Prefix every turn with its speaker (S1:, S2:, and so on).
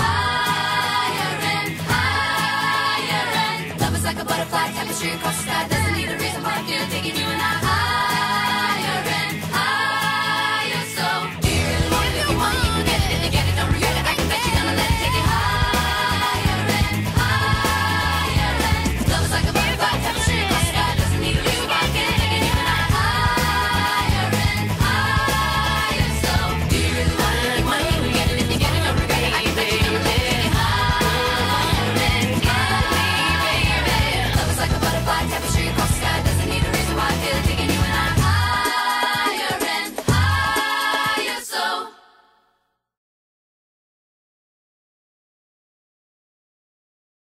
S1: higher and higher and Love is like a butterfly tapestry across the sky